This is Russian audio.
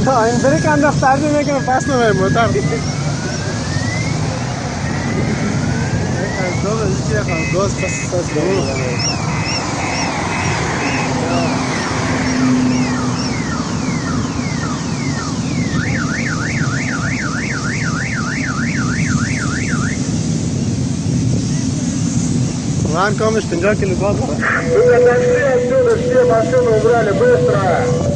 Американцев тәржімеге кіліп басынымай мұтар. Дост посыстас. Ладно, комнат, что не базара. Вы отошли отсюда, все машины убрали, быстро!